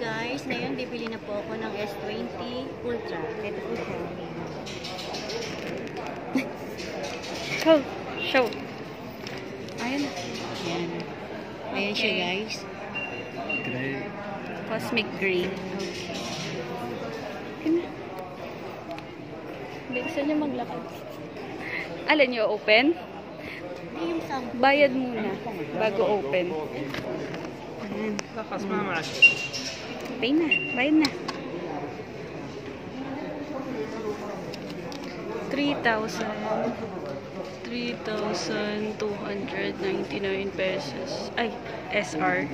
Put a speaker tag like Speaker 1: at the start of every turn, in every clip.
Speaker 1: guys. Ngayon, bibili na po ako ng S20 Ultra. Ito po siya. Show! Show! Ayan. Ayan. Ayan siya guys.
Speaker 2: Gray.
Speaker 1: Cosmic gray. Okay. Bigsan niya maglakad. Alam niyo, open? Bayad muna bago open. Ayan.
Speaker 2: Lakas hmm. mama.
Speaker 1: Pay na. Bayad na. 3,000. 3,299 pesos. Ay, SR.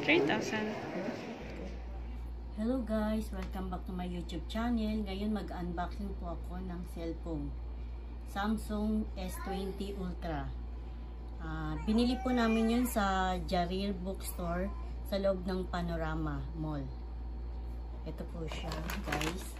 Speaker 1: 3,000.
Speaker 3: Hello guys! Welcome back to my YouTube channel. Ngayon mag-unboxing po ako ng cellphone. Samsung S20 Ultra. Ah, binili po namin yun sa Jarir Bookstore sa loob ng Panorama Mall. Ito po siya guys.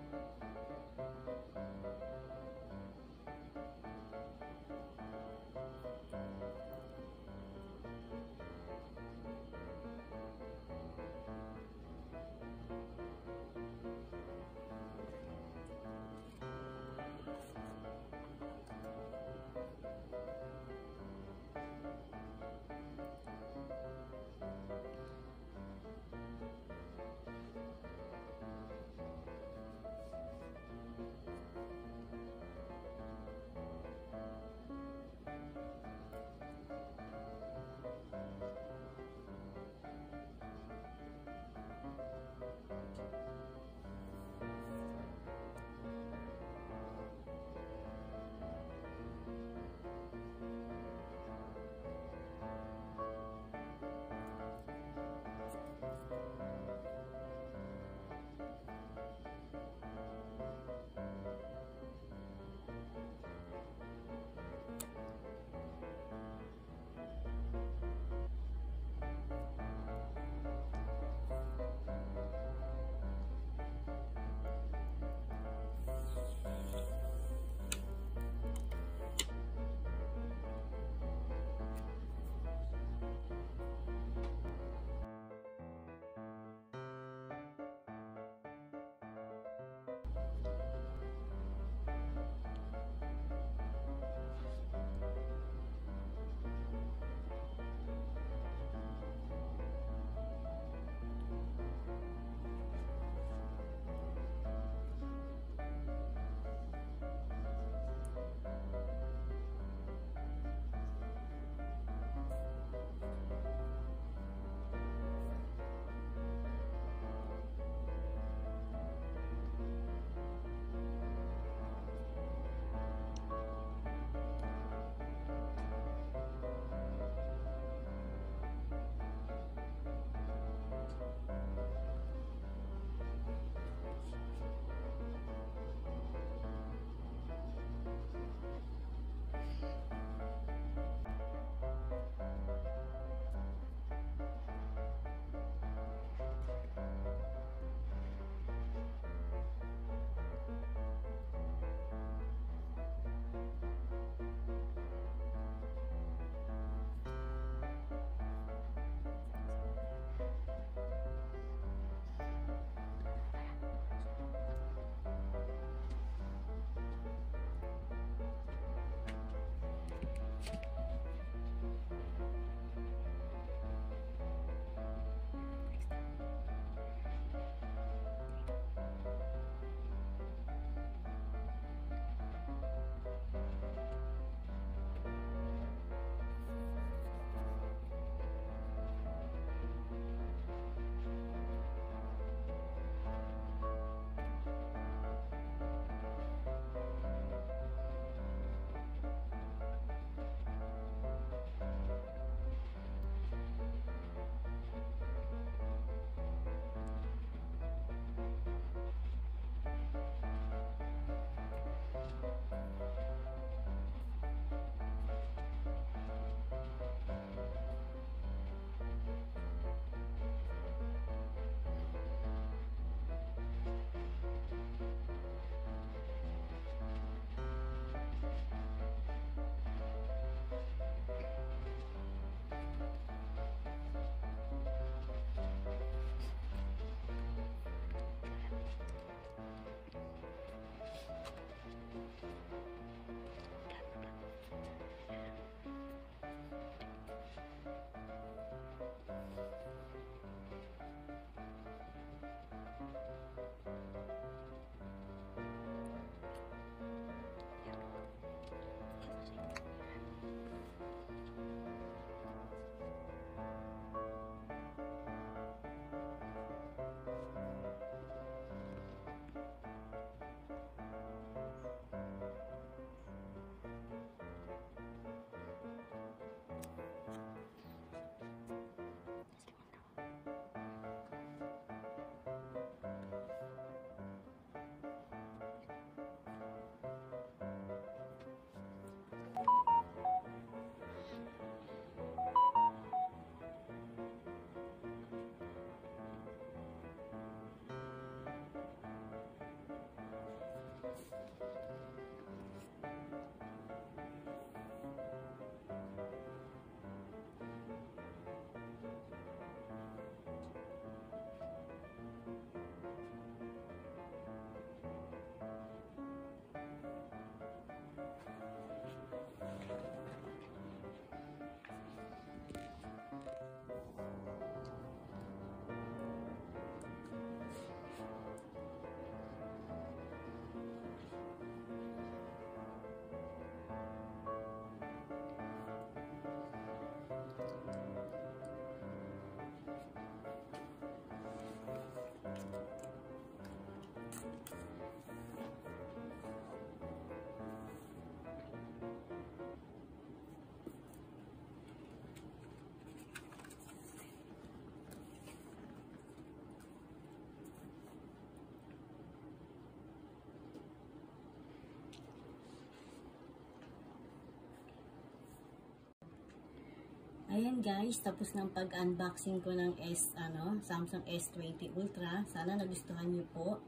Speaker 3: Ayan guys, tapos ng pag-unboxing ko ng S, ano, Samsung S20 Ultra. Sana nagustuhan niyo po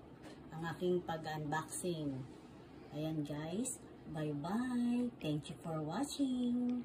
Speaker 3: ang aking pag-unboxing. Ayan guys, bye-bye. Thank you for watching.